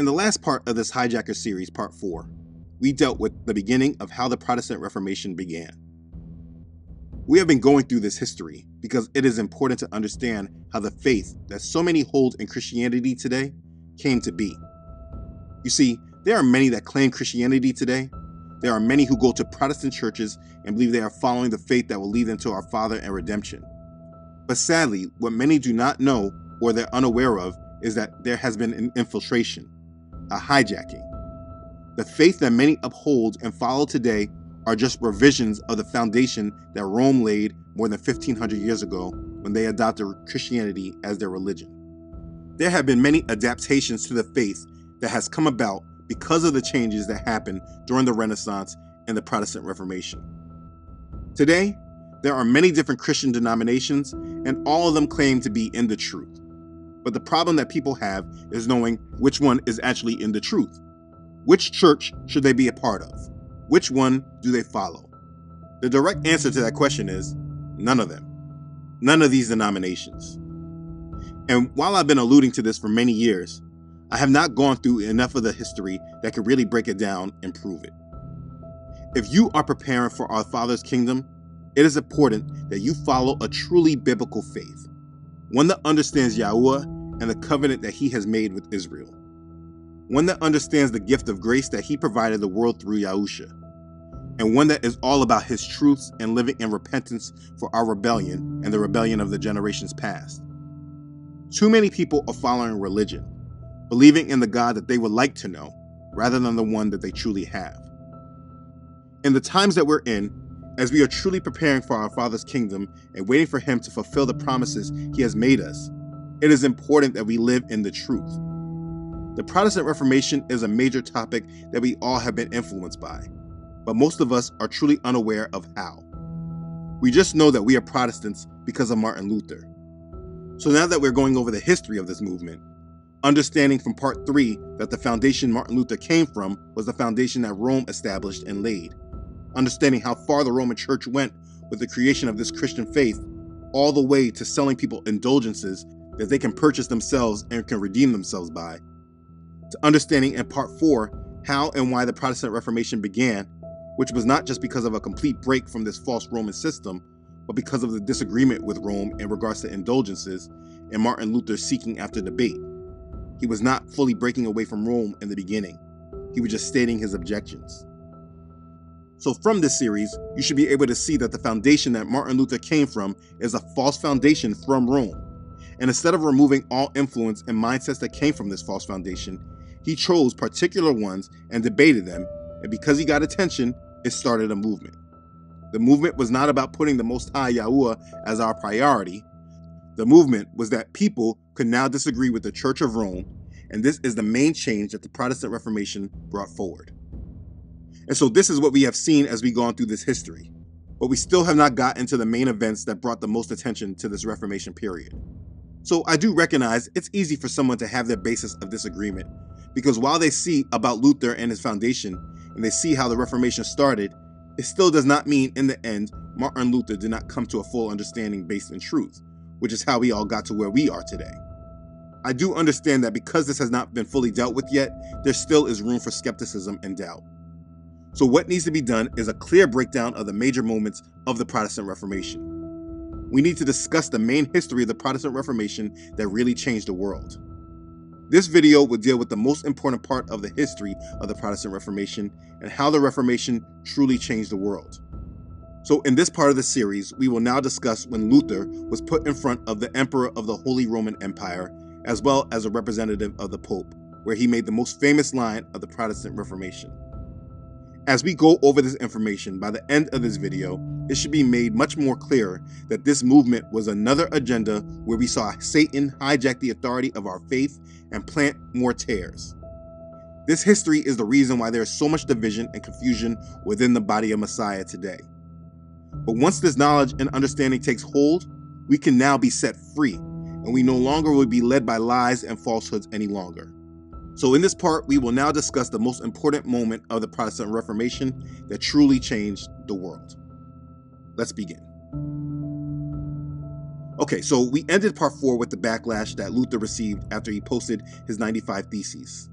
In the last part of this Hijacker series, part 4, we dealt with the beginning of how the Protestant Reformation began. We have been going through this history because it is important to understand how the faith that so many hold in Christianity today came to be. You see, there are many that claim Christianity today. There are many who go to Protestant churches and believe they are following the faith that will lead them to our Father and redemption. But sadly, what many do not know or they're unaware of is that there has been an infiltration a hijacking. The faith that many uphold and follow today are just revisions of the foundation that Rome laid more than 1500 years ago when they adopted Christianity as their religion. There have been many adaptations to the faith that has come about because of the changes that happened during the Renaissance and the Protestant Reformation. Today, there are many different Christian denominations, and all of them claim to be in the truth. But the problem that people have is knowing which one is actually in the truth. Which church should they be a part of? Which one do they follow? The direct answer to that question is none of them. None of these denominations. And while I've been alluding to this for many years, I have not gone through enough of the history that could really break it down and prove it. If you are preparing for our Father's kingdom, it is important that you follow a truly biblical faith one that understands Yahuwah and the covenant that he has made with Israel, one that understands the gift of grace that he provided the world through Yahusha, and one that is all about his truths and living in repentance for our rebellion and the rebellion of the generations past. Too many people are following religion, believing in the God that they would like to know, rather than the one that they truly have. In the times that we're in, as we are truly preparing for our Father's kingdom and waiting for Him to fulfill the promises He has made us, it is important that we live in the truth. The Protestant Reformation is a major topic that we all have been influenced by, but most of us are truly unaware of how. We just know that we are Protestants because of Martin Luther. So now that we're going over the history of this movement, understanding from part 3 that the foundation Martin Luther came from was the foundation that Rome established and laid understanding how far the Roman Church went with the creation of this Christian faith, all the way to selling people indulgences that they can purchase themselves and can redeem themselves by, to understanding in part four how and why the Protestant Reformation began, which was not just because of a complete break from this false Roman system, but because of the disagreement with Rome in regards to indulgences and Martin Luther seeking after debate. He was not fully breaking away from Rome in the beginning, he was just stating his objections. So from this series, you should be able to see that the foundation that Martin Luther came from is a false foundation from Rome. And instead of removing all influence and mindsets that came from this false foundation, he chose particular ones and debated them, and because he got attention, it started a movement. The movement was not about putting the Most High Yahuwah as our priority. The movement was that people could now disagree with the Church of Rome, and this is the main change that the Protestant Reformation brought forward. And so this is what we have seen as we've gone through this history. But we still have not gotten to the main events that brought the most attention to this Reformation period. So I do recognize it's easy for someone to have their basis of disagreement, because while they see about Luther and his foundation, and they see how the Reformation started, it still does not mean in the end Martin Luther did not come to a full understanding based in truth, which is how we all got to where we are today. I do understand that because this has not been fully dealt with yet, there still is room for skepticism and doubt. So, what needs to be done is a clear breakdown of the major moments of the Protestant Reformation. We need to discuss the main history of the Protestant Reformation that really changed the world. This video will deal with the most important part of the history of the Protestant Reformation and how the Reformation truly changed the world. So, in this part of the series, we will now discuss when Luther was put in front of the Emperor of the Holy Roman Empire, as well as a representative of the Pope, where he made the most famous line of the Protestant Reformation. As we go over this information, by the end of this video, it should be made much more clear that this movement was another agenda where we saw Satan hijack the authority of our faith and plant more tares. This history is the reason why there is so much division and confusion within the body of Messiah today. But once this knowledge and understanding takes hold, we can now be set free, and we no longer will be led by lies and falsehoods any longer. So, in this part, we will now discuss the most important moment of the Protestant Reformation that truly changed the world. Let's begin. Okay, so we ended part four with the backlash that Luther received after he posted his 95 Theses.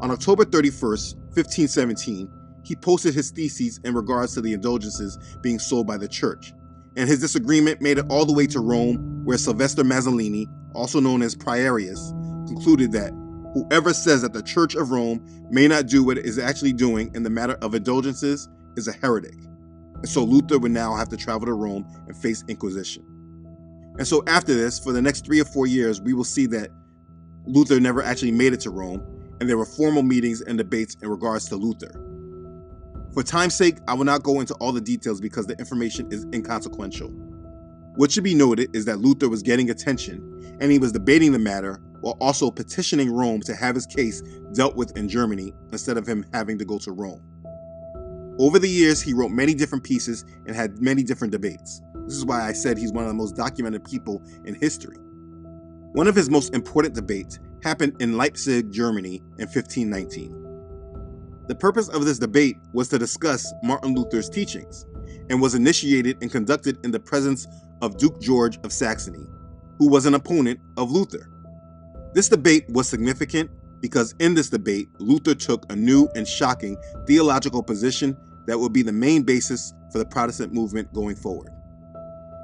On October 31st, 1517, he posted his theses in regards to the indulgences being sold by the church, and his disagreement made it all the way to Rome, where Sylvester Mazzolini, also known as Prierius, concluded that whoever says that the Church of Rome may not do what it is actually doing in the matter of indulgences is a heretic. And so Luther would now have to travel to Rome and face Inquisition. And so after this, for the next three or four years, we will see that Luther never actually made it to Rome, and there were formal meetings and debates in regards to Luther. For time's sake, I will not go into all the details because the information is inconsequential. What should be noted is that Luther was getting attention, and he was debating the matter while also petitioning Rome to have his case dealt with in Germany instead of him having to go to Rome. Over the years, he wrote many different pieces and had many different debates. This is why I said he's one of the most documented people in history. One of his most important debates happened in Leipzig, Germany in 1519. The purpose of this debate was to discuss Martin Luther's teachings and was initiated and conducted in the presence of Duke George of Saxony, who was an opponent of Luther. This debate was significant because in this debate, Luther took a new and shocking theological position that would be the main basis for the Protestant movement going forward.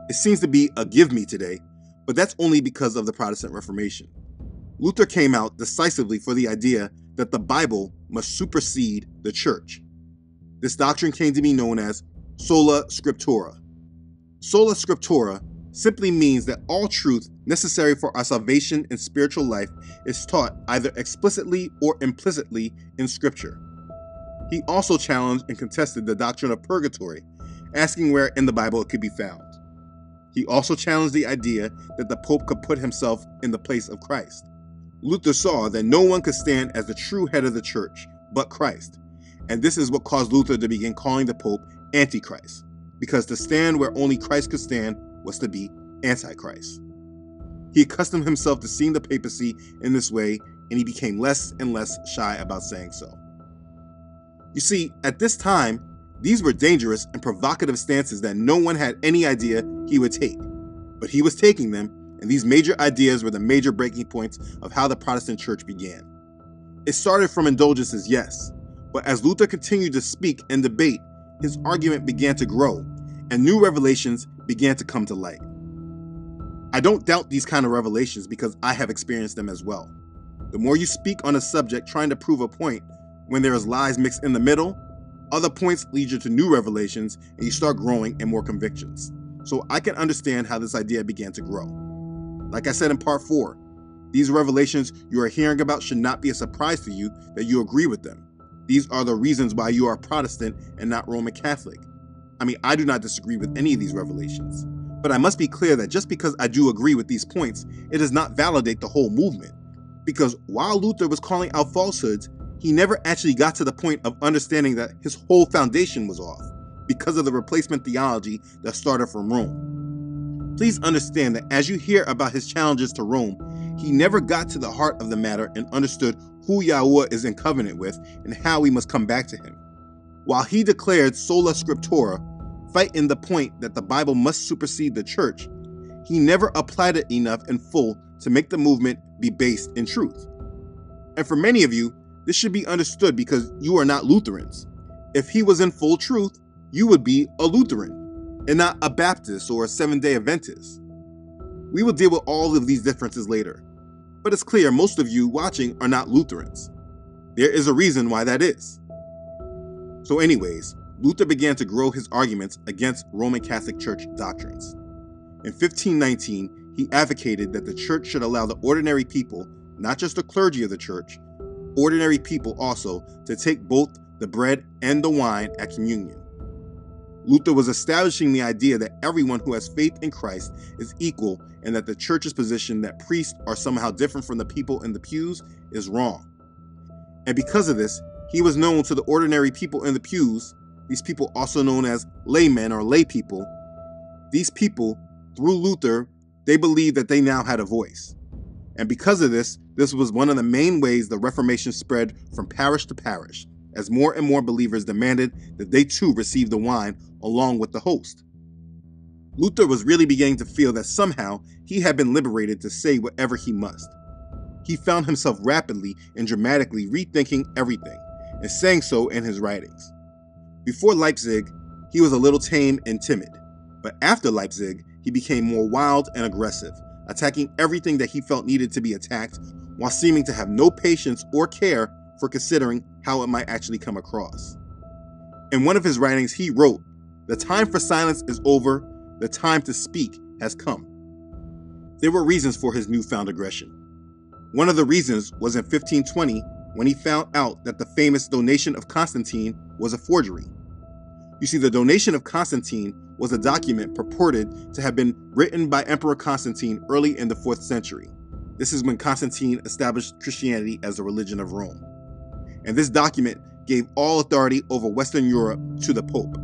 It seems to be a give me today, but that's only because of the Protestant Reformation. Luther came out decisively for the idea that the Bible must supersede the church. This doctrine came to be known as sola scriptura. Sola scriptura simply means that all truth necessary for our salvation and spiritual life is taught either explicitly or implicitly in Scripture. He also challenged and contested the doctrine of purgatory, asking where in the Bible it could be found. He also challenged the idea that the Pope could put himself in the place of Christ. Luther saw that no one could stand as the true head of the church but Christ, and this is what caused Luther to begin calling the Pope Antichrist, because to stand where only Christ could stand was to be Antichrist. He accustomed himself to seeing the papacy in this way, and he became less and less shy about saying so. You see, at this time, these were dangerous and provocative stances that no one had any idea he would take. But he was taking them, and these major ideas were the major breaking points of how the Protestant church began. It started from indulgences, yes, but as Luther continued to speak and debate, his argument began to grow, and new revelations began to come to light. I don't doubt these kind of revelations because I have experienced them as well. The more you speak on a subject trying to prove a point, when there is lies mixed in the middle, other points lead you to new revelations and you start growing in more convictions. So I can understand how this idea began to grow. Like I said in part 4, these revelations you are hearing about should not be a surprise to you that you agree with them. These are the reasons why you are Protestant and not Roman Catholic. I mean, I do not disagree with any of these revelations. But I must be clear that just because I do agree with these points, it does not validate the whole movement. Because while Luther was calling out falsehoods, he never actually got to the point of understanding that his whole foundation was off because of the replacement theology that started from Rome. Please understand that as you hear about his challenges to Rome, he never got to the heart of the matter and understood who Yahweh is in covenant with and how we must come back to him. While he declared sola scriptura, fighting the point that the Bible must supersede the church, he never applied it enough in full to make the movement be based in truth. And for many of you, this should be understood because you are not Lutherans. If he was in full truth, you would be a Lutheran and not a Baptist or a Seventh day Adventist. We will deal with all of these differences later, but it's clear most of you watching are not Lutherans. There is a reason why that is. So, anyways, Luther began to grow his arguments against Roman Catholic Church doctrines. In 1519, he advocated that the church should allow the ordinary people, not just the clergy of the church, ordinary people also, to take both the bread and the wine at communion. Luther was establishing the idea that everyone who has faith in Christ is equal and that the church's position that priests are somehow different from the people in the pews is wrong. And because of this, he was known to the ordinary people in the pews, these people also known as laymen or lay people. These people, through Luther, they believed that they now had a voice. And because of this, this was one of the main ways the Reformation spread from parish to parish, as more and more believers demanded that they too receive the wine along with the host. Luther was really beginning to feel that somehow he had been liberated to say whatever he must. he found himself rapidly and dramatically rethinking everything, and saying so in his writings. Before Leipzig, he was a little tame and timid, but after Leipzig, he became more wild and aggressive, attacking everything that he felt needed to be attacked while seeming to have no patience or care for considering how it might actually come across. In one of his writings, he wrote, The time for silence is over, the time to speak has come. There were reasons for his newfound aggression. One of the reasons was in 1520 when he found out that the famous donation of Constantine was a forgery. You see, the donation of Constantine was a document purported to have been written by Emperor Constantine early in the 4th century. This is when Constantine established Christianity as the religion of Rome. And this document gave all authority over Western Europe to the Pope.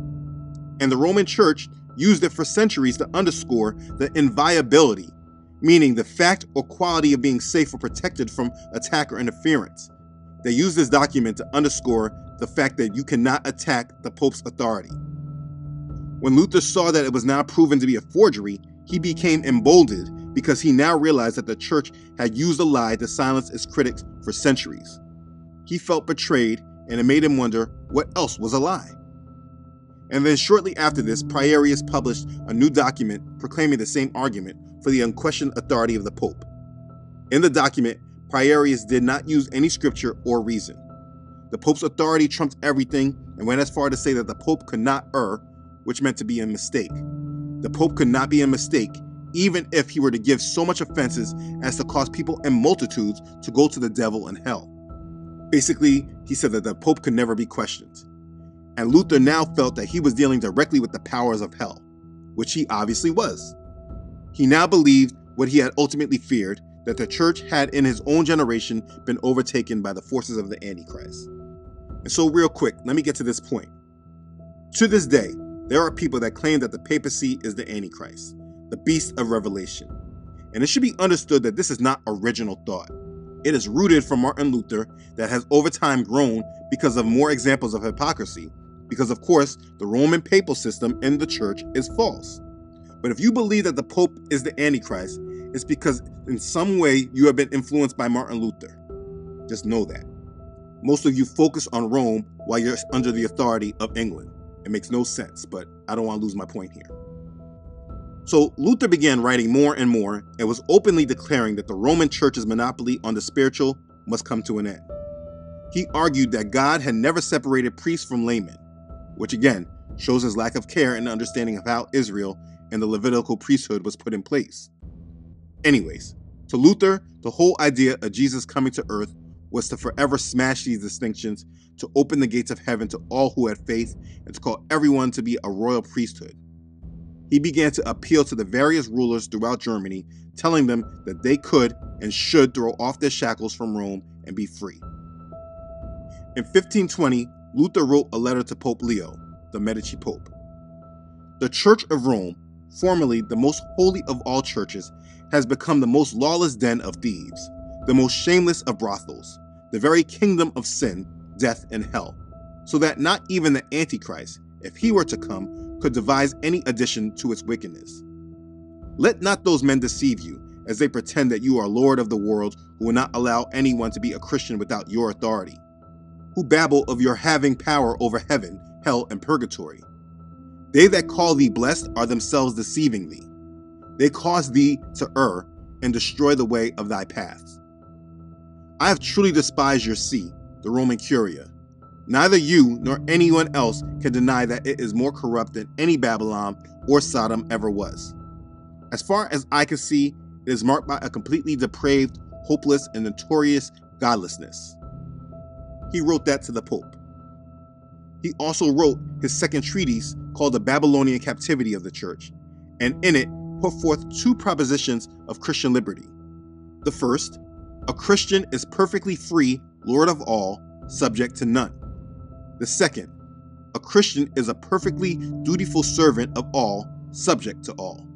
And the Roman Church used it for centuries to underscore the inviolability, meaning the fact or quality of being safe or protected from attack or interference. They used this document to underscore the fact that you cannot attack the Pope's authority. When Luther saw that it was now proven to be a forgery, he became emboldened because he now realized that the church had used a lie to silence its critics for centuries. He felt betrayed, and it made him wonder what else was a lie. And then shortly after this, Prierius published a new document proclaiming the same argument for the unquestioned authority of the Pope. In the document, Prierius did not use any scripture or reason. The Pope's authority trumped everything and went as far to say that the Pope could not err, which meant to be a mistake. The Pope could not be a mistake, even if he were to give so much offenses as to cause people in multitudes to go to the devil and hell. Basically, he said that the Pope could never be questioned. And Luther now felt that he was dealing directly with the powers of hell, which he obviously was. He now believed what he had ultimately feared that the church had in his own generation been overtaken by the forces of the Antichrist. And so, real quick, let me get to this point. To this day, there are people that claim that the papacy is the Antichrist, the beast of Revelation. And it should be understood that this is not original thought. It is rooted from Martin Luther that has over time grown because of more examples of hypocrisy, because of course, the Roman papal system in the church is false. But if you believe that the Pope is the Antichrist, it's because in some way you have been influenced by Martin Luther. Just know that. Most of you focus on Rome while you're under the authority of England. It makes no sense, but I don't want to lose my point here. So Luther began writing more and more and was openly declaring that the Roman Church's monopoly on the spiritual must come to an end. He argued that God had never separated priests from laymen, which again shows his lack of care and understanding of how Israel and the Levitical priesthood was put in place. Anyways, to Luther, the whole idea of Jesus coming to earth was to forever smash these distinctions, to open the gates of heaven to all who had faith, and to call everyone to be a royal priesthood. He began to appeal to the various rulers throughout Germany, telling them that they could and should throw off their shackles from Rome and be free. In 1520, Luther wrote a letter to Pope Leo, the Medici Pope. The Church of Rome, formerly the most holy of all churches, has become the most lawless den of thieves, the most shameless of brothels, the very kingdom of sin, death, and hell, so that not even the Antichrist, if he were to come, could devise any addition to its wickedness. Let not those men deceive you, as they pretend that you are Lord of the world who will not allow anyone to be a Christian without your authority, who babble of your having power over heaven, hell, and purgatory. They that call thee blessed are themselves deceiving thee. They cause thee to err and destroy the way of thy paths. I have truly despised your see, the Roman Curia. Neither you nor anyone else can deny that it is more corrupt than any Babylon or Sodom ever was. As far as I can see, it is marked by a completely depraved, hopeless, and notorious godlessness. He wrote that to the Pope. He also wrote his second treatise called The Babylonian Captivity of the Church, and in it put forth two propositions of Christian liberty. The first, a Christian is perfectly free, Lord of all, subject to none. The second, a Christian is a perfectly dutiful servant of all, subject to all.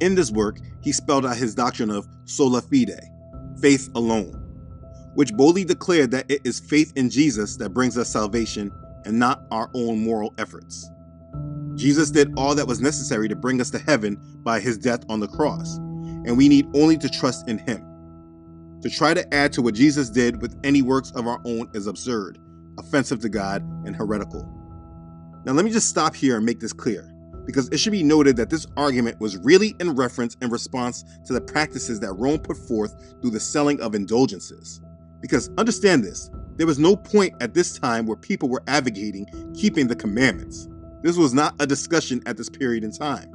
In this work, he spelled out his doctrine of sola fide, faith alone, which boldly declared that it is faith in Jesus that brings us salvation and not our own moral efforts. Jesus did all that was necessary to bring us to heaven by his death on the cross, and we need only to trust in him. To try to add to what Jesus did with any works of our own is absurd, offensive to God, and heretical. Now, let me just stop here and make this clear, because it should be noted that this argument was really in reference and response to the practices that Rome put forth through the selling of indulgences. Because understand this, there was no point at this time where people were advocating keeping the commandments. This was not a discussion at this period in time.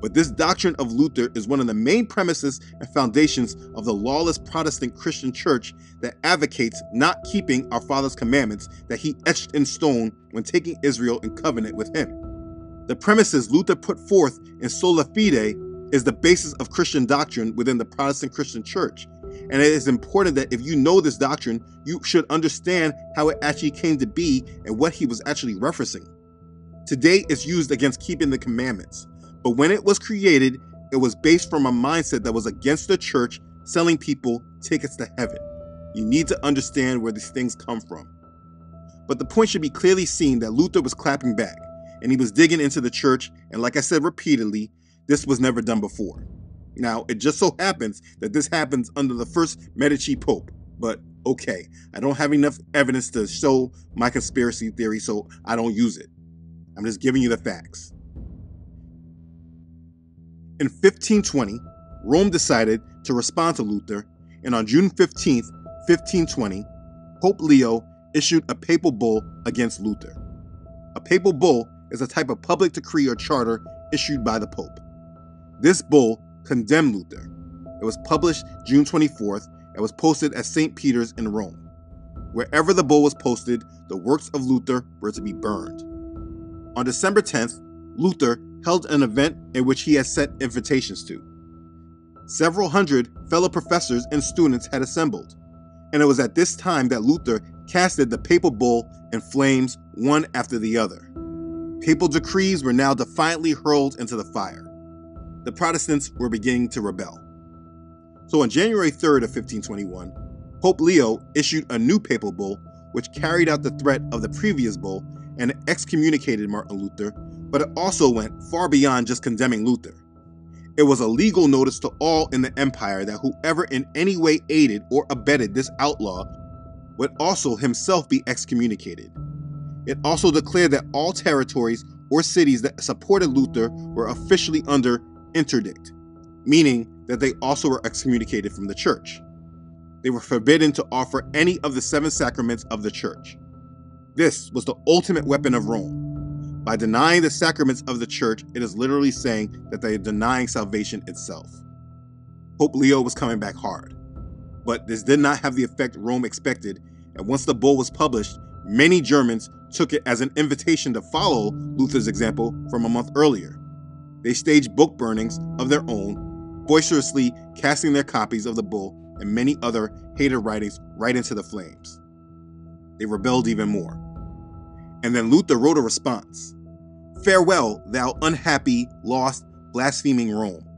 But this doctrine of Luther is one of the main premises and foundations of the lawless Protestant Christian church that advocates not keeping our Father's commandments that he etched in stone when taking Israel in covenant with him. The premises Luther put forth in Sola Fide is the basis of Christian doctrine within the Protestant Christian church. And it is important that if you know this doctrine, you should understand how it actually came to be and what he was actually referencing. Today, it's used against keeping the commandments. But when it was created, it was based from a mindset that was against the church selling people tickets to heaven. You need to understand where these things come from. But the point should be clearly seen that Luther was clapping back, and he was digging into the church, and like I said repeatedly, this was never done before. Now, it just so happens that this happens under the first Medici Pope, but okay, I don't have enough evidence to show my conspiracy theory, so I don't use it. I'm just giving you the facts. In 1520, Rome decided to respond to Luther, and on June 15, 1520, Pope Leo issued a papal bull against Luther. A papal bull is a type of public decree or charter issued by the Pope. This bull condemned Luther. It was published June 24th and was posted at St. Peter's in Rome. Wherever the bull was posted, the works of Luther were to be burned. On December 10th, Luther held an event in which he had sent invitations to. Several hundred fellow professors and students had assembled, and it was at this time that Luther casted the papal bull in flames one after the other. Papal decrees were now defiantly hurled into the fire. The Protestants were beginning to rebel. So on January 3rd of 1521, Pope Leo issued a new papal bull which carried out the threat of the previous bull and excommunicated Martin Luther but it also went far beyond just condemning Luther. It was a legal notice to all in the empire that whoever in any way aided or abetted this outlaw would also himself be excommunicated. It also declared that all territories or cities that supported Luther were officially under interdict, meaning that they also were excommunicated from the church. They were forbidden to offer any of the seven sacraments of the church. This was the ultimate weapon of Rome by denying the sacraments of the church, it is literally saying that they are denying salvation itself. Pope Leo was coming back hard. But this did not have the effect Rome expected, and once the bull was published, many Germans took it as an invitation to follow Luther's example from a month earlier. They staged book burnings of their own, boisterously casting their copies of the bull and many other hated writings right into the flames. They rebelled even more. And then Luther wrote a response. Farewell, thou unhappy, lost, blaspheming Rome.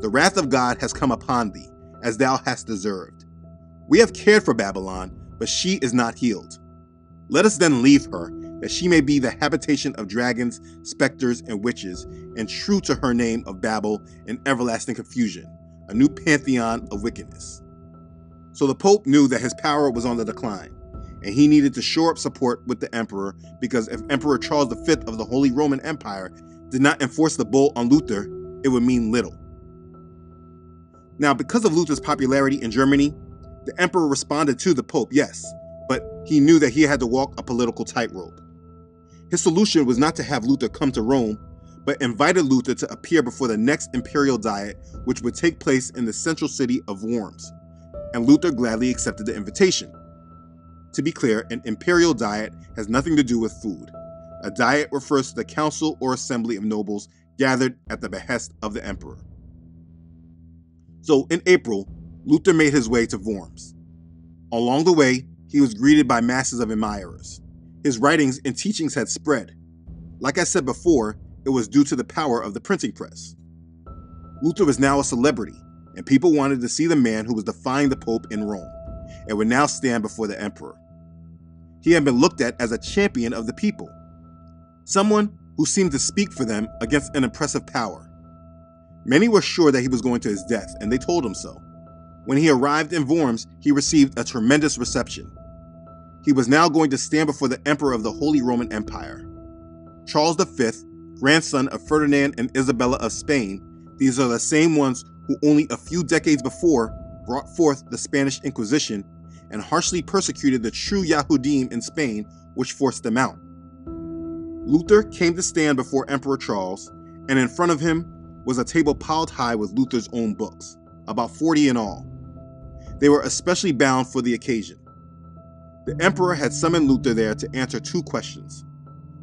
The wrath of God has come upon thee, as thou hast deserved. We have cared for Babylon, but she is not healed. Let us then leave her, that she may be the habitation of dragons, specters, and witches, and true to her name of Babel and everlasting confusion, a new pantheon of wickedness. So the Pope knew that his power was on the decline and he needed to shore up support with the emperor because if Emperor Charles V of the Holy Roman Empire did not enforce the bull on Luther, it would mean little. Now, because of Luther's popularity in Germany, the emperor responded to the pope, yes, but he knew that he had to walk a political tightrope. His solution was not to have Luther come to Rome, but invited Luther to appear before the next imperial diet, which would take place in the central city of Worms. And Luther gladly accepted the invitation. To be clear, an imperial diet has nothing to do with food. A diet refers to the council or assembly of nobles gathered at the behest of the emperor. So in April, Luther made his way to Worms. Along the way, he was greeted by masses of admirers. His writings and teachings had spread. Like I said before, it was due to the power of the printing press. Luther was now a celebrity, and people wanted to see the man who was defying the Pope in Rome and would now stand before the emperor he had been looked at as a champion of the people, someone who seemed to speak for them against an oppressive power. Many were sure that he was going to his death, and they told him so. When he arrived in Worms, he received a tremendous reception. He was now going to stand before the Emperor of the Holy Roman Empire. Charles V, grandson of Ferdinand and Isabella of Spain, these are the same ones who only a few decades before brought forth the Spanish Inquisition and harshly persecuted the true Yahudim in Spain, which forced them out. Luther came to stand before Emperor Charles, and in front of him was a table piled high with Luther's own books, about 40 in all. They were especially bound for the occasion. The emperor had summoned Luther there to answer two questions.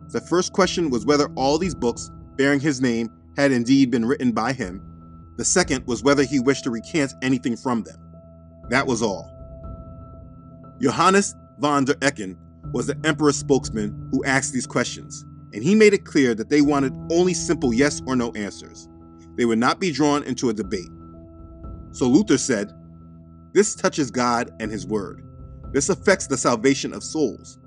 The first question was whether all these books bearing his name had indeed been written by him. The second was whether he wished to recant anything from them. That was all. Johannes von der Ecken was the emperor's spokesman who asked these questions, and he made it clear that they wanted only simple yes or no answers. They would not be drawn into a debate. So Luther said, This touches God and his word. This affects the salvation of souls.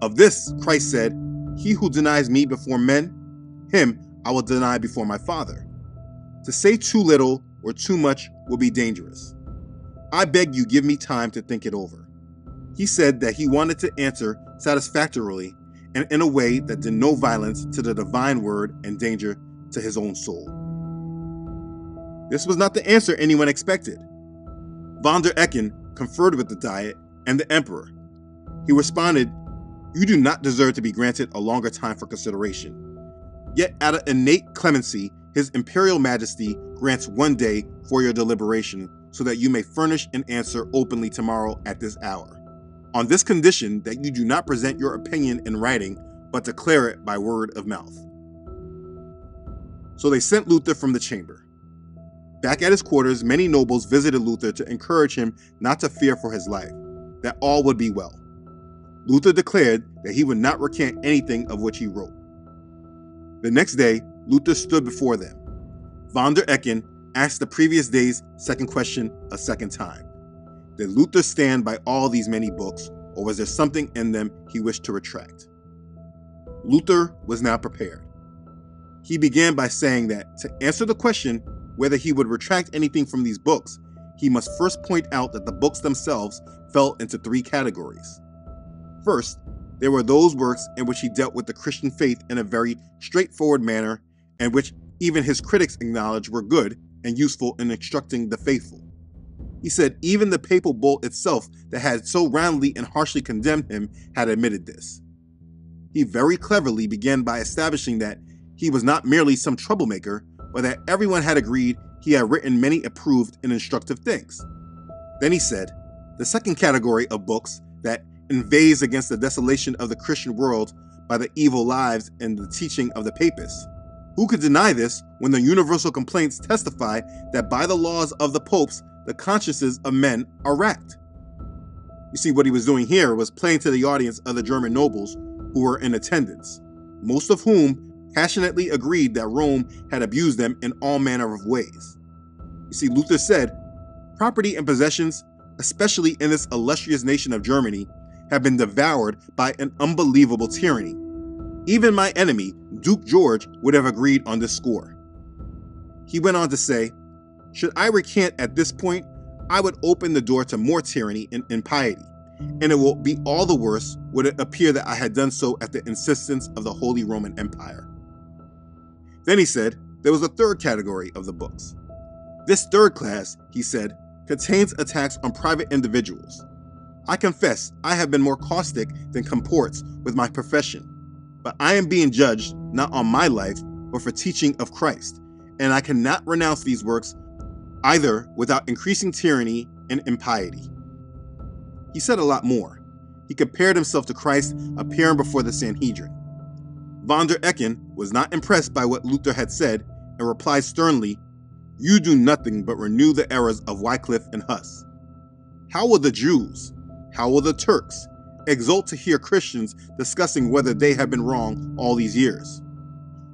Of this, Christ said, He who denies me before men, him I will deny before my Father. To say too little or too much will be dangerous. I beg you give me time to think it over. He said that he wanted to answer satisfactorily and in a way that did no violence to the divine word and danger to his own soul. This was not the answer anyone expected. Von der Ecken conferred with the Diet and the Emperor. He responded, You do not deserve to be granted a longer time for consideration. Yet, out of innate clemency, His Imperial Majesty grants one day for your deliberation, so that you may furnish an answer openly tomorrow at this hour. On this condition that you do not present your opinion in writing, but declare it by word of mouth. So they sent Luther from the chamber. Back at his quarters, many nobles visited Luther to encourage him not to fear for his life, that all would be well. Luther declared that he would not recant anything of which he wrote. The next day, Luther stood before them. Von der Ecken asked the previous day's second question a second time. Did Luther stand by all these many books, or was there something in them he wished to retract? Luther was now prepared. He began by saying that to answer the question whether he would retract anything from these books, he must first point out that the books themselves fell into three categories. First, there were those works in which he dealt with the Christian faith in a very straightforward manner and which even his critics acknowledged were good and useful in instructing the faithful. He said even the papal bull itself that had so roundly and harshly condemned him had admitted this. He very cleverly began by establishing that he was not merely some troublemaker, but that everyone had agreed he had written many approved and instructive things. Then he said, the second category of books that inveighs against the desolation of the Christian world by the evil lives and the teaching of the papists. Who could deny this when the universal complaints testify that by the laws of the popes, the consciences of men are racked? You see, what he was doing here was playing to the audience of the German nobles who were in attendance, most of whom passionately agreed that Rome had abused them in all manner of ways. You see, Luther said, property and possessions, especially in this illustrious nation of Germany, have been devoured by an unbelievable tyranny. Even my enemy, Duke George, would have agreed on this score. He went on to say, Should I recant at this point, I would open the door to more tyranny and impiety, and it will be all the worse would it appear that I had done so at the insistence of the Holy Roman Empire. Then he said there was a third category of the books. This third class, he said, contains attacks on private individuals, I confess I have been more caustic than comports with my profession, but I am being judged not on my life, but for teaching of Christ, and I cannot renounce these works either without increasing tyranny and impiety. He said a lot more. He compared himself to Christ appearing before the Sanhedrin. Von der Ecken was not impressed by what Luther had said and replied sternly, You do nothing but renew the errors of Wycliffe and Huss. How will the Jews, how will the Turks exult to hear Christians discussing whether they have been wrong all these years?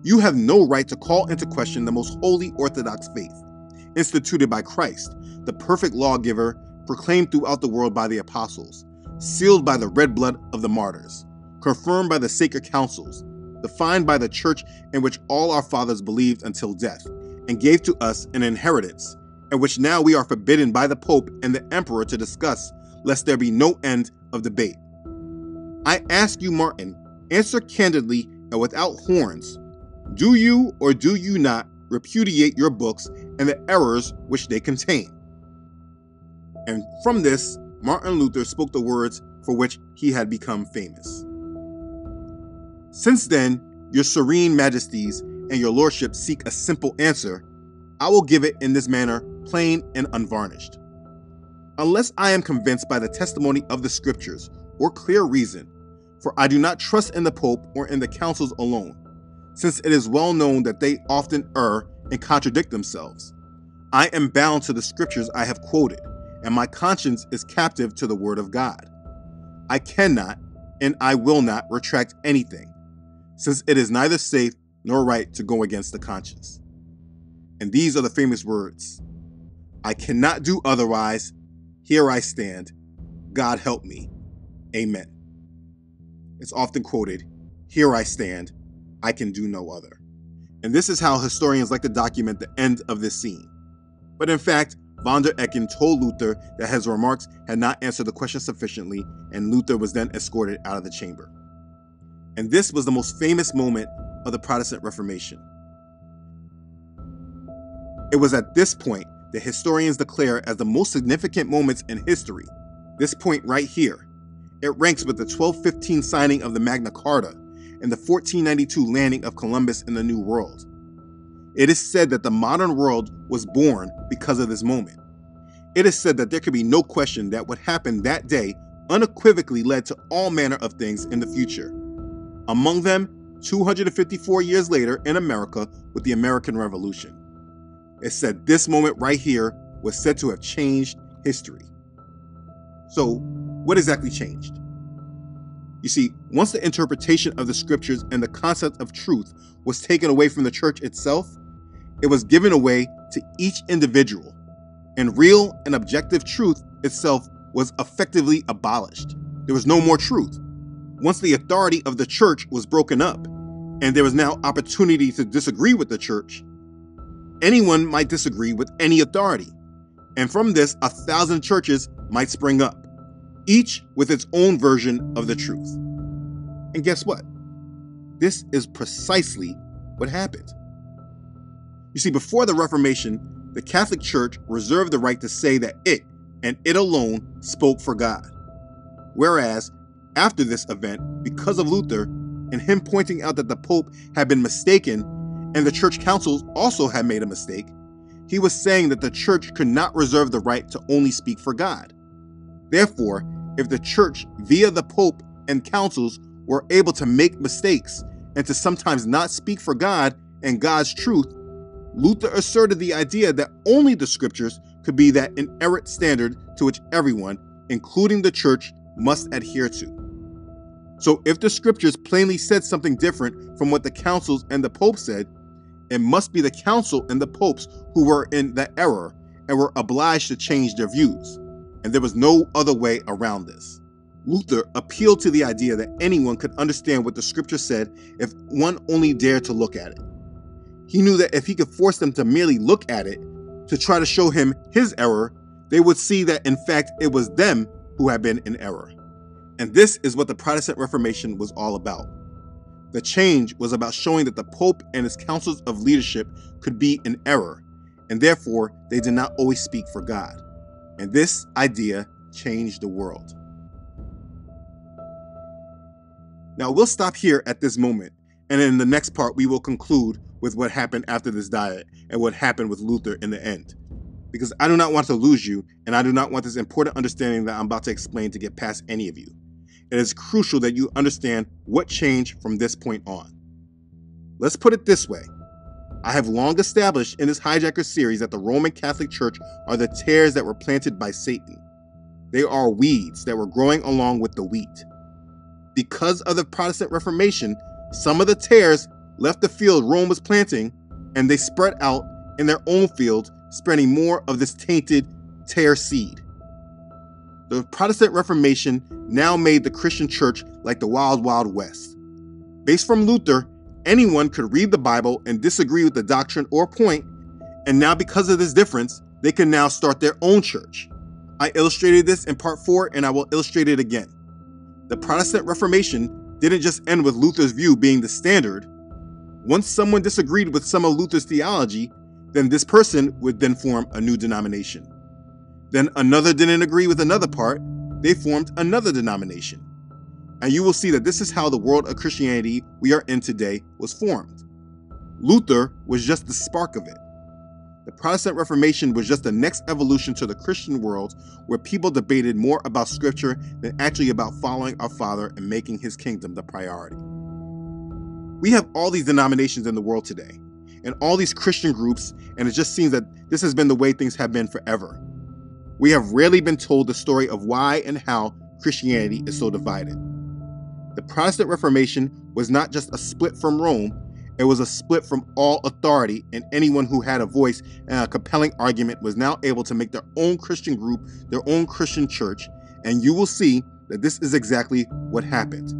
You have no right to call into question the most holy Orthodox faith, instituted by Christ, the perfect lawgiver, proclaimed throughout the world by the apostles, sealed by the red blood of the martyrs, confirmed by the sacred councils, defined by the church in which all our fathers believed until death, and gave to us an inheritance, and which now we are forbidden by the Pope and the Emperor to discuss, lest there be no end of debate. I ask you, Martin, answer candidly and without horns. Do you or do you not repudiate your books and the errors which they contain? And from this, Martin Luther spoke the words for which he had become famous. Since then, your serene majesties and your lordships seek a simple answer, I will give it in this manner, plain and unvarnished. Unless I am convinced by the testimony of the scriptures or clear reason, for I do not trust in the Pope or in the councils alone, since it is well known that they often err and contradict themselves. I am bound to the scriptures I have quoted, and my conscience is captive to the word of God. I cannot and I will not retract anything, since it is neither safe nor right to go against the conscience. And these are the famous words I cannot do otherwise. Here I stand. God help me. Amen. It's often quoted, Here I stand. I can do no other. And this is how historians like to document the end of this scene. But in fact, von der Ecken told Luther that his remarks had not answered the question sufficiently, and Luther was then escorted out of the chamber. And this was the most famous moment of the Protestant Reformation. It was at this point that historians declare as the most significant moments in history. This point right here. It ranks with the 1215 signing of the Magna Carta and the 1492 landing of Columbus in the New World. It is said that the modern world was born because of this moment. It is said that there could be no question that what happened that day unequivocally led to all manner of things in the future. Among them, 254 years later in America with the American Revolution. It said this moment right here was said to have changed history. So, what exactly changed? You see, once the interpretation of the scriptures and the concept of truth was taken away from the church itself, it was given away to each individual, and real and objective truth itself was effectively abolished. There was no more truth. Once the authority of the church was broken up, and there was now opportunity to disagree with the church, anyone might disagree with any authority. And from this, a thousand churches might spring up, each with its own version of the truth. And guess what? This is precisely what happened. You see, before the Reformation, the Catholic Church reserved the right to say that it, and it alone, spoke for God. Whereas, after this event, because of Luther and him pointing out that the Pope had been mistaken and the church councils also had made a mistake, he was saying that the church could not reserve the right to only speak for God. Therefore, if the church, via the Pope and councils, were able to make mistakes and to sometimes not speak for God and God's truth, Luther asserted the idea that only the scriptures could be that inerrant standard to which everyone, including the church, must adhere to. So, if the scriptures plainly said something different from what the councils and the Pope said, it must be the council and the popes who were in the error and were obliged to change their views. And there was no other way around this. Luther appealed to the idea that anyone could understand what the scripture said if one only dared to look at it. He knew that if he could force them to merely look at it, to try to show him his error, they would see that in fact it was them who had been in error. And this is what the Protestant Reformation was all about. The change was about showing that the Pope and his councils of leadership could be in error, and therefore they did not always speak for God. And this idea changed the world. Now we'll stop here at this moment, and in the next part, we will conclude with what happened after this diet and what happened with Luther in the end. Because I do not want to lose you, and I do not want this important understanding that I'm about to explain to get past any of you it is crucial that you understand what changed from this point on. Let's put it this way. I have long established in this hijacker series that the Roman Catholic Church are the tares that were planted by Satan. They are weeds that were growing along with the wheat. Because of the Protestant Reformation, some of the tares left the field Rome was planting and they spread out in their own field, spreading more of this tainted tare seed. The Protestant Reformation now made the Christian church like the Wild Wild West. Based from Luther, anyone could read the Bible and disagree with the doctrine or point, and now because of this difference, they can now start their own church. I illustrated this in part 4 and I will illustrate it again. The Protestant Reformation didn't just end with Luther's view being the standard. Once someone disagreed with some of Luther's theology, then this person would then form a new denomination. Then another didn't agree with another part, they formed another denomination. And you will see that this is how the world of Christianity we are in today was formed. Luther was just the spark of it. The Protestant Reformation was just the next evolution to the Christian world where people debated more about Scripture than actually about following our Father and making His kingdom the priority. We have all these denominations in the world today, and all these Christian groups, and it just seems that this has been the way things have been forever. We have rarely been told the story of why and how Christianity is so divided. Protestant Reformation was not just a split from Rome, it was a split from all authority, and anyone who had a voice and a compelling argument was now able to make their own Christian group, their own Christian church, and you will see that this is exactly what happened.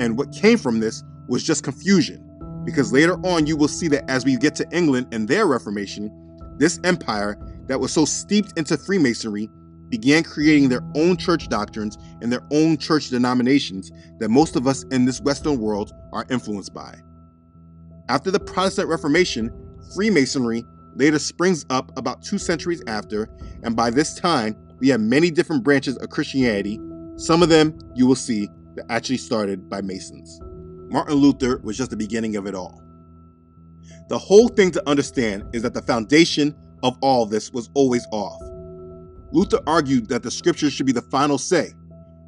And what came from this was just confusion, because later on you will see that as we get to England and their Reformation, this empire that was so steeped into Freemasonry began creating their own church doctrines and their own church denominations that most of us in this Western world are influenced by. After the Protestant Reformation, Freemasonry later springs up about two centuries after, and by this time, we have many different branches of Christianity. Some of them you will see that actually started by Masons. Martin Luther was just the beginning of it all. The whole thing to understand is that the foundation of all this was always off. Luther argued that the scriptures should be the final say.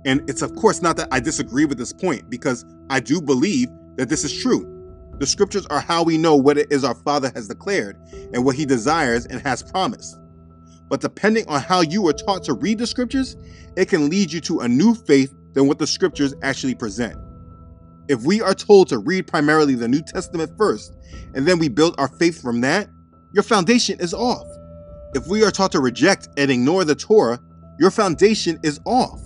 And it's of course not that I disagree with this point, because I do believe that this is true. The scriptures are how we know what it is our Father has declared and what he desires and has promised. But depending on how you are taught to read the scriptures, it can lead you to a new faith than what the scriptures actually present. If we are told to read primarily the New Testament first, and then we build our faith from that, your foundation is off. If we are taught to reject and ignore the Torah, your foundation is off.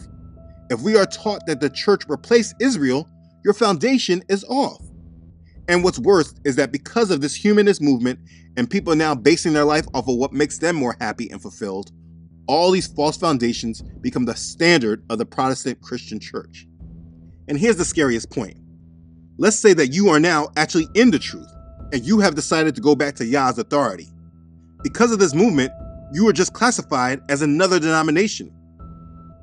If we are taught that the church replaced Israel, your foundation is off. And what's worse is that because of this humanist movement and people now basing their life off of what makes them more happy and fulfilled, all these false foundations become the standard of the Protestant Christian church. And here's the scariest point. Let's say that you are now actually in the truth and you have decided to go back to Yah's authority. Because of this movement, you are just classified as another denomination.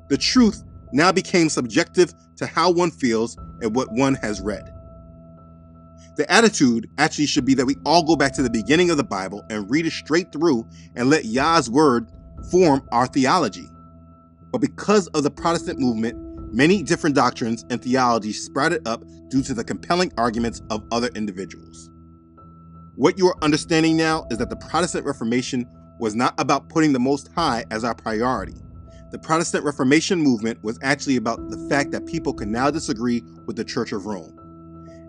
The truth now became subjective to how one feels and what one has read. The attitude actually should be that we all go back to the beginning of the Bible and read it straight through and let Yah's word form our theology. But because of the Protestant movement, many different doctrines and theologies sprouted up due to the compelling arguments of other individuals. What you are understanding now is that the Protestant Reformation was not about putting the Most High as our priority. The Protestant Reformation movement was actually about the fact that people could now disagree with the Church of Rome.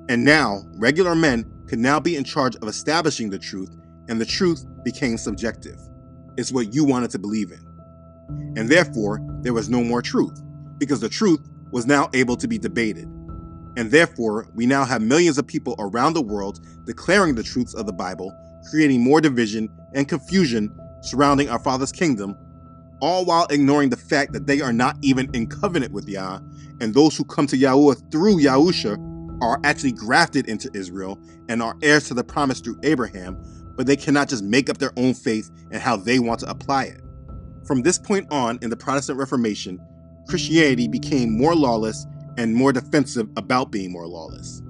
And now, regular men could now be in charge of establishing the truth, and the truth became subjective. It's what you wanted to believe in. And therefore, there was no more truth, because the truth was now able to be debated. And therefore, we now have millions of people around the world declaring the truths of the Bible, creating more division and confusion surrounding our Father's kingdom, all while ignoring the fact that they are not even in covenant with Yah, and those who come to Yahweh through Yahusha are actually grafted into Israel and are heirs to the promise through Abraham, but they cannot just make up their own faith and how they want to apply it. From this point on in the Protestant Reformation, Christianity became more lawless and more defensive about being more lawless.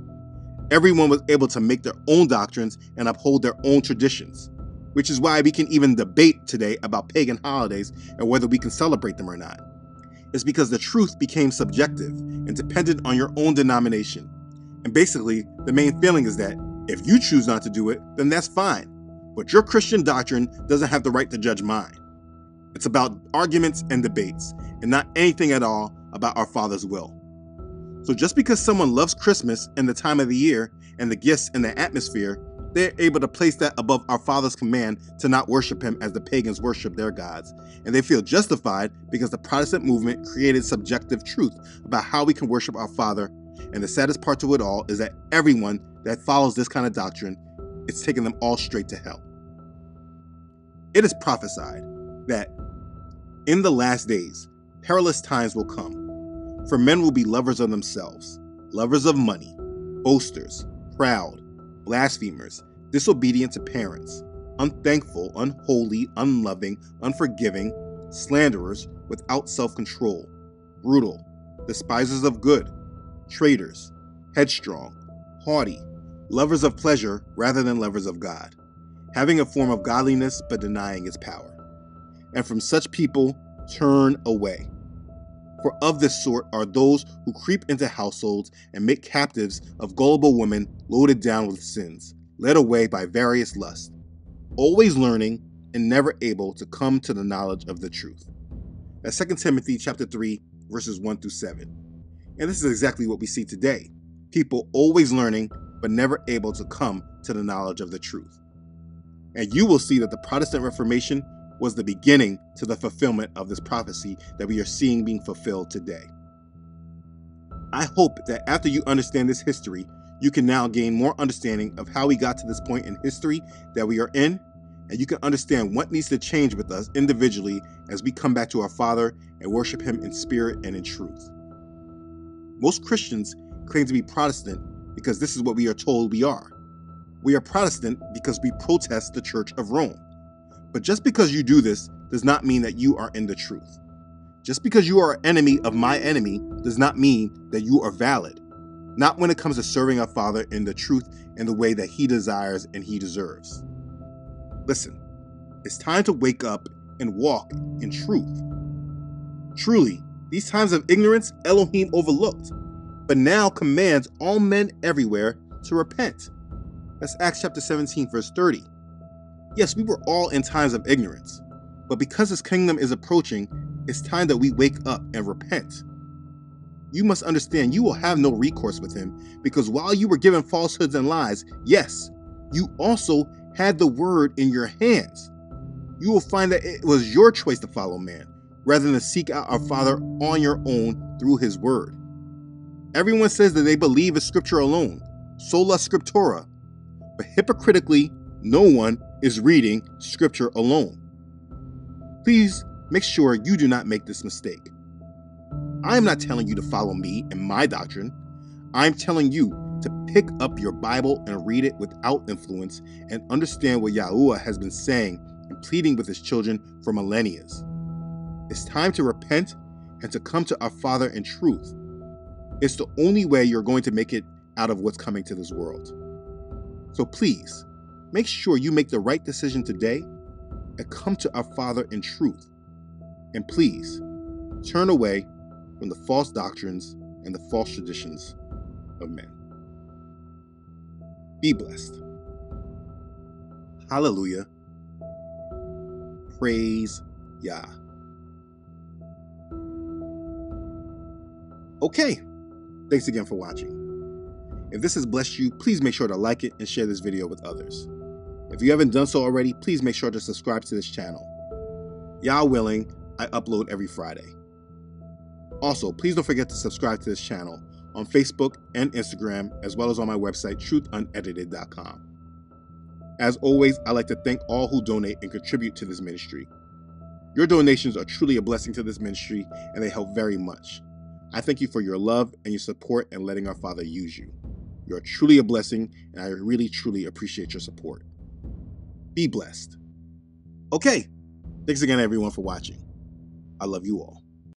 Everyone was able to make their own doctrines and uphold their own traditions, which is why we can even debate today about pagan holidays and whether we can celebrate them or not. It's because the truth became subjective and dependent on your own denomination, and basically, the main feeling is that if you choose not to do it, then that's fine. But your Christian doctrine doesn't have the right to judge mine. It's about arguments and debates, and not anything at all about our Father's will. So just because someone loves Christmas and the time of the year and the gifts and the atmosphere, they're able to place that above our Father's command to not worship Him as the pagans worship their gods. And they feel justified because the Protestant movement created subjective truth about how we can worship our Father and the saddest part to it all is that everyone that follows this kind of doctrine, it's taking them all straight to hell. It is prophesied that in the last days, perilous times will come. For men will be lovers of themselves, lovers of money, boasters, proud, blasphemers, disobedient to parents, unthankful, unholy, unloving, unforgiving, slanderers, without self control, brutal, despisers of good, traitors, headstrong, haughty, lovers of pleasure rather than lovers of God, having a form of godliness but denying its power. And from such people turn away. For of this sort are those who creep into households and make captives of gullible women loaded down with sins, led away by various lusts, always learning and never able to come to the knowledge of the truth. That's 2 Timothy chapter 3, verses 1 through 7. And this is exactly what we see today. People always learning, but never able to come to the knowledge of the truth. And you will see that the Protestant Reformation was the beginning to the fulfillment of this prophecy that we are seeing being fulfilled today. I hope that after you understand this history, you can now gain more understanding of how we got to this point in history that we are in, and you can understand what needs to change with us individually as we come back to our Father and worship Him in spirit and in truth. Most Christians claim to be Protestant because this is what we are told we are. We are Protestant because we protest the Church of Rome. But just because you do this does not mean that you are in the truth. Just because you are an enemy of my enemy does not mean that you are valid not when it comes to serving our Father in the truth and the way that He desires and He deserves. Listen, it's time to wake up and walk in truth. Truly, these times of ignorance Elohim overlooked, but now commands all men everywhere to repent. That's Acts chapter 17, verse 30. Yes, we were all in times of ignorance, but because his kingdom is approaching, it's time that we wake up and repent you must understand you will have no recourse with him because while you were given falsehoods and lies, yes, you also had the word in your hands. You will find that it was your choice to follow man rather than seek out our Father on your own through his word. Everyone says that they believe in scripture alone, sola scriptura, but hypocritically, no one is reading scripture alone. Please make sure you do not make this mistake. I am not telling you to follow me and my doctrine. I'm telling you to pick up your Bible and read it without influence and understand what Yahuwah has been saying and pleading with his children for millennia. It's time to repent and to come to our Father in truth. It's the only way you're going to make it out of what's coming to this world. So please, make sure you make the right decision today and come to our Father in truth. And please, turn away from the false doctrines and the false traditions of men. Be blessed. Hallelujah. Praise Yah. Okay, thanks again for watching. If this has blessed you, please make sure to like it and share this video with others. If you haven't done so already, please make sure to subscribe to this channel. Yah willing, I upload every Friday. Also, please don't forget to subscribe to this channel on Facebook and Instagram, as well as on my website, truthunedited.com. As always, I'd like to thank all who donate and contribute to this ministry. Your donations are truly a blessing to this ministry, and they help very much. I thank you for your love and your support and letting our Father use you. You are truly a blessing, and I really, truly appreciate your support. Be blessed. Okay, thanks again, everyone, for watching. I love you all.